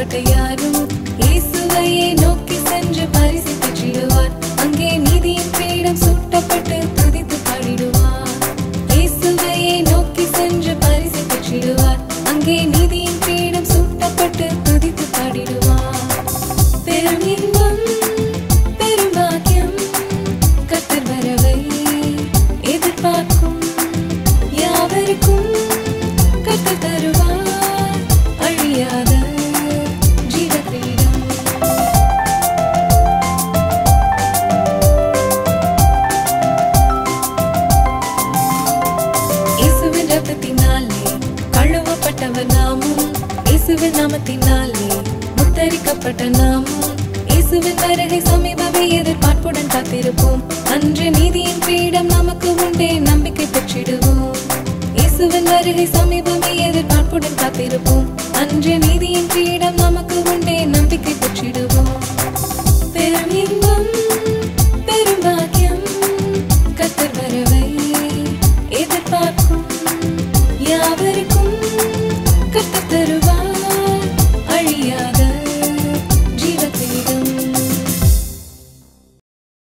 எல்லாரும் இயேசுவையே நோக்கி சென்று பரிசு பெற்றிடுவார் அங்கே நீதியின் பீடம் சூட்டப்பட்டு துதித்து பாடிடுவார். இயேசுவையே நோக்கி சென்று பரிசு பெற்றிடுவார் அங்கே நீதியின் பீடம் சூட்டப்பட்டு துதித்து பாடிடுவார். பெரும் இன்பம் பெரும் பாக்கியம் கத்தர் வரவை எதிர்பார்க்கும் யாவருக்கும் கழுவப்பட்டவர் நாமும் இயேசுவின் நாமத்தினாலே முத்தரிக்கப்பட்ட நாமும். இயேசுவின் வருகை சமீபமே எதிர்பார்ப்புடன் காத்திருப்போம். அன்று நீதியின் கிரீடம் நமக்கு உண்டே நம்பிக்கை பெற்றிடுவோம். இயேசுவின் வருகை சமீபமே எதிர்பார்ப்புடன் காத்திருப்போம். அன்று நீதியின் கிரீடம் நமக்கு உண்டே நம்பிக்கை பெற்றிடுவோம். பெரும்